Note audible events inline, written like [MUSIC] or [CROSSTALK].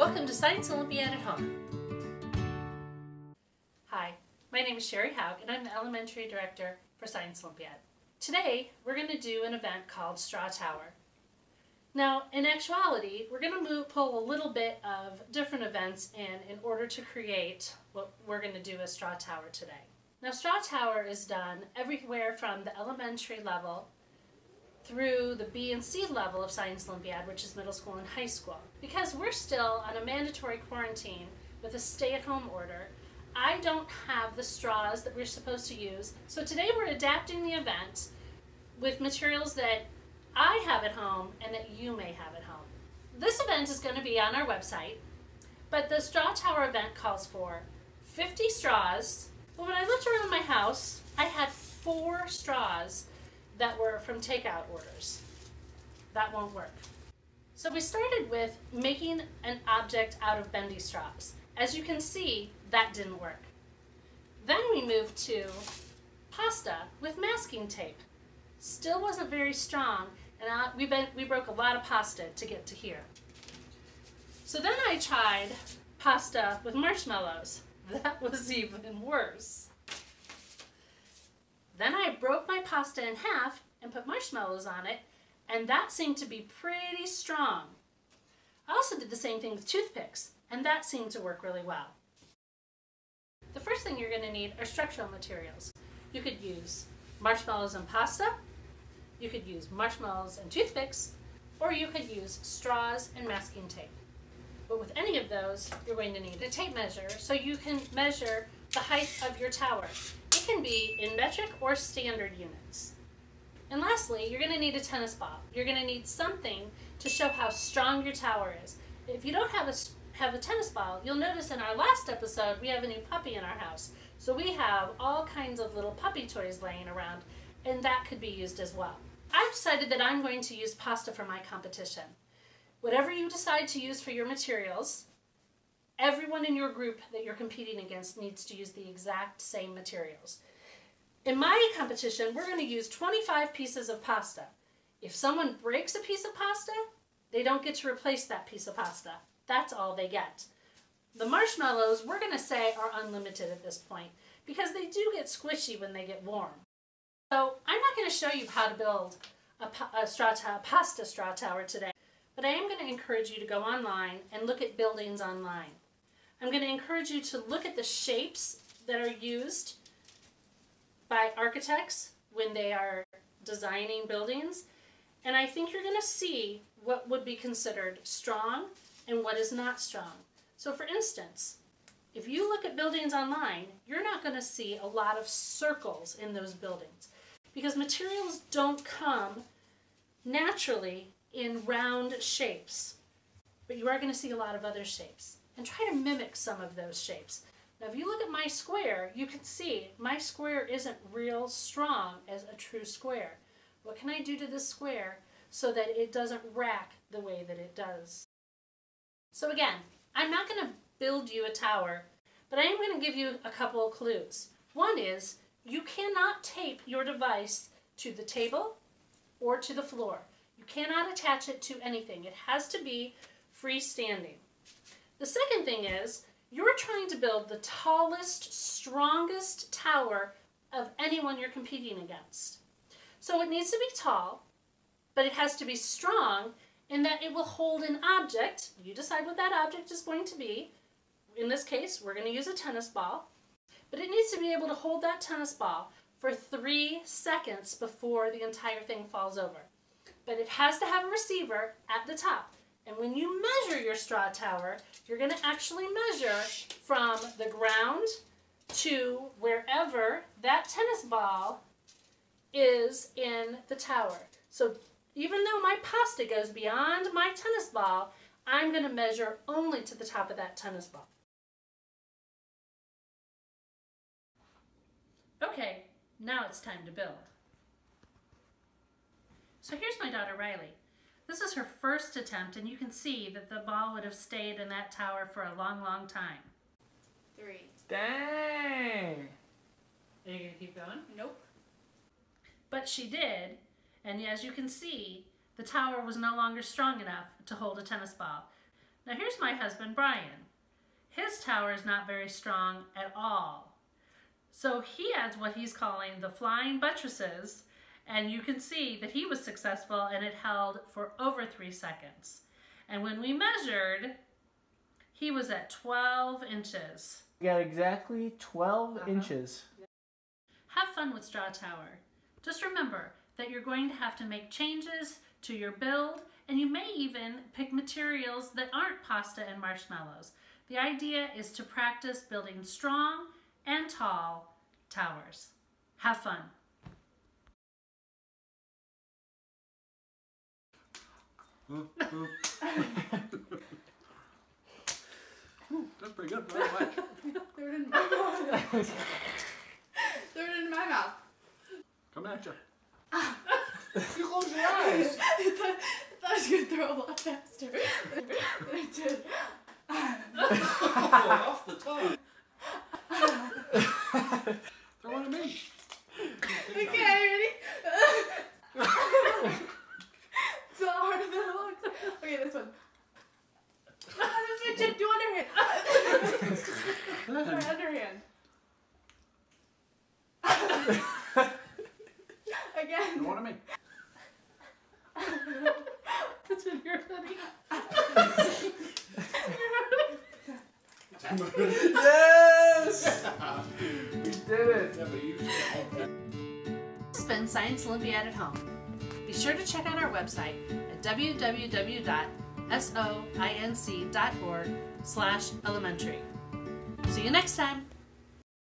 Welcome to Science Olympiad at Home. Hi, my name is Sherry Haug and I'm the Elementary Director for Science Olympiad. Today we're going to do an event called Straw Tower. Now, in actuality, we're going to pull a little bit of different events in in order to create what we're going to do as Straw Tower today. Now, Straw Tower is done everywhere from the elementary level through the B and C level of Science Olympiad, which is middle school and high school. Because we're still on a mandatory quarantine with a stay-at-home order, I don't have the straws that we're supposed to use. So today we're adapting the event with materials that I have at home and that you may have at home. This event is going to be on our website, but the Straw Tower event calls for 50 straws. But when I looked around my house, I had four straws that were from takeout orders. That won't work. So we started with making an object out of bendy straws. As you can see, that didn't work. Then we moved to pasta with masking tape. Still wasn't very strong, and I, we, been, we broke a lot of pasta to get to here. So then I tried pasta with marshmallows. [LAUGHS] That was even worse. Then I broke my pasta in half and put marshmallows on it, and that seemed to be pretty strong. I also did the same thing with toothpicks, and that seemed to work really well. The first thing you're going to need are structural materials. You could use marshmallows and pasta, you could use marshmallows and toothpicks, or you could use straws and masking tape. But with any of those, you're going to need a tape measure so you can measure the height of your tower. Can be in metric or standard units. And lastly, you're going to need a tennis ball. You're going to need something to show how strong your tower is. If you don't have a, have a tennis ball, you'll notice in our last episode we have a new puppy in our house. So we have all kinds of little puppy toys laying around, and that could be used as well. I've decided that I'm going to use pasta for my competition. Whatever you decide to use for your materials, everyone in your group that you're competing against needs to use the exact same materials. In my competition, we're going to use 25 pieces of pasta. If someone breaks a piece of pasta, they don't get to replace that piece of pasta. That's all they get. The marshmallows, we're going to say, are unlimited at this point because they do get squishy when they get warm. So I'm not going to show you how to build a, a straw pasta straw tower today, but I am going to encourage you to go online and look at buildings online. I'm going to encourage you to look at the shapes that are used by architects when they are designing buildings. And I think you're going to see what would be considered strong and what is not strong. So for instance, if you look at buildings online, you're not going to see a lot of circles in those buildings because materials don't come naturally in round shapes, but you are going to see a lot of other shapes and try to mimic some of those shapes. Now if you look at my square, you can see my square isn't real strong as a true square. What can I do to this square so that it doesn't rack the way that it does? So again, I'm not going to build you a tower, but I am going to give you a couple of clues. One is you cannot tape your device to the table or to the floor. You cannot attach it to anything. It has to be freestanding. The second thing is, you're trying to build the tallest, strongest tower of anyone you're competing against. So it needs to be tall, but it has to be strong in that it will hold an object. You decide what that object is going to be. In this case, we're going to use a tennis ball. But it needs to be able to hold that tennis ball for three seconds before the entire thing falls over. But it has to have a receiver at the top. And when you measure your straw tower, you're going to actually measure from the ground to wherever that tennis ball is in the tower. So even though my pasta goes beyond my tennis ball, I'm going to measure only to the top of that tennis ball. Okay, now it's time to build. So here's my daughter Riley. This is her first attempt, and you can see that the ball would have stayed in that tower for a long, long time. Three. Dang! Are you going to keep going? Nope. But she did, and as you can see, the tower was no longer strong enough to hold a tennis ball. Now here's my husband, Brian. His tower is not very strong at all. So he adds what he's calling the flying buttresses, and you can see that he was successful and it held for over three seconds. And when we measured, he was at 12 inches. We got exactly 12 Uh-huh. inches. Have fun with Straw Tower. Just remember that you're going to have to make changes to your build and you may even pick materials that aren't pasta and marshmallows. The idea is to practice building strong and tall towers. Have fun. That's pretty good. Much. [LAUGHS] Throw it in my mouth. Throw it in my mouth. Coming at you. [LAUGHS] you close your eyes. [LAUGHS] I thought, I thought I was gonna throw a lot faster than I did. Oh, off the tongue. Throw one at me. Okay, ready? it's a lot harder than it looks. Okay, this one. this one, Chip, do underhand. Sorry, underhand. Again. Throw one at me. It's in your hoodie. yes! we did it. Yeah, but you Spend [LAUGHS] Science Olympiad at home. Be sure to check out our website at www.soinc.org slash elementary. See you next time.